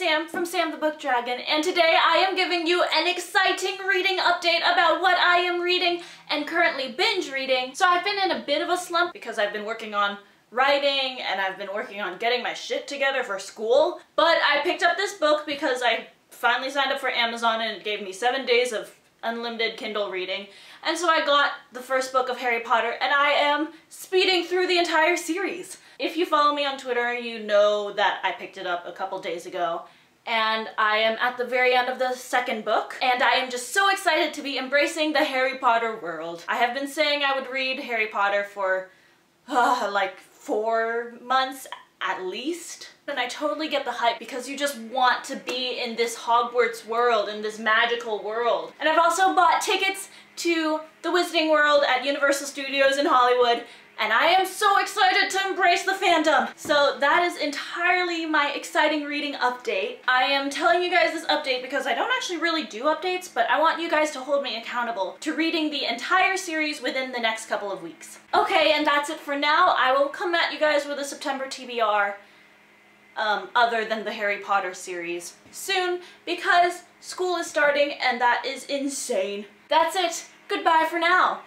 Sam from Sam the Book Dragon, and today I am giving you an exciting reading update about what I am reading and currently binge reading. So I've been in a bit of a slump because I've been working on writing and I've been working on getting my shit together for school, but I picked up this book because I finally signed up for Amazon and it gave me seven days of unlimited Kindle reading. And so I got the first book of Harry Potter and I am speeding through the entire series. If you follow me on Twitter, you know that I picked it up a couple days ago and I am at the very end of the second book, and I am just so excited to be embracing the Harry Potter world. I have been saying I would read Harry Potter for uh, like four months at least. And I totally get the hype because you just want to be in this Hogwarts world, in this magical world. And I've also bought tickets to the Wizarding World at Universal Studios in Hollywood and I am so excited to embrace the fandom. So that is entirely my exciting reading update. I am telling you guys this update because I don't actually really do updates, but I want you guys to hold me accountable to reading the entire series within the next couple of weeks. Okay, and that's it for now. I will come at you guys with a September TBR um, other than the Harry Potter series soon because school is starting and that is insane. That's it. Goodbye for now.